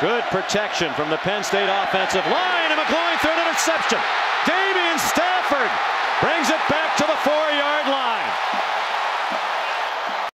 Good protection from the Penn State offensive line, and McGloin threw an interception. Daimion Stafford brings it back to the.